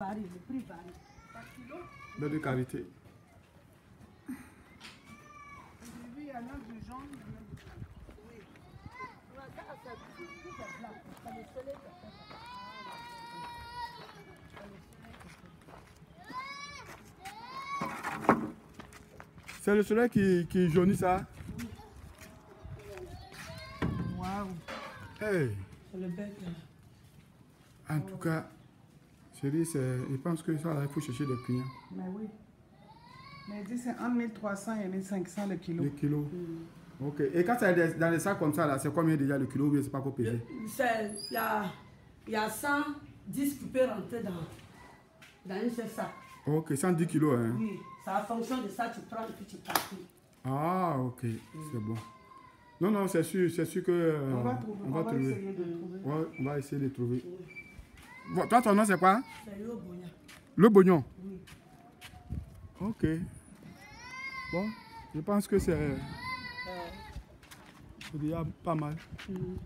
varie, le prix varie. Par kilo, Beurre de karité. aujourd'hui, il y en a du jaune, il y en a du blanc. Oui. Ouais, ça, ça, tout, tout est blanc. C'est le soleil qui a fait ça. C'est le soleil qui, qui jaunit ça. Waouh. Hey. C'est le bec. En tout cas, chérie, je pense que ça, il faut chercher des clients. Mais oui. Mais dis, c'est entre 1300 et 1500 le kilo. Les kilos. Ok. Et quand c'est dans les sacs comme ça, là, c'est combien déjà le kilo ou bien c'est pas pesé C'est- Il y a, y a 110 qui peuvent rentrer dans, dans une seule sac. Ok, 110 kilos, hein. Oui, c'est en fonction de ça, tu prends et puis tu partis. Ah, ok, c'est bon. Non, non, c'est sûr, c'est sûr que. euh, On va trouver. on va trouver. essayer de trouver. Ouais, on va essayer de trouver. Toi, ton nom, c'est quoi? Le Bognon. Oui. Ok. Bon, je pense que c'est Euh, c'est déjà pas mal. mm.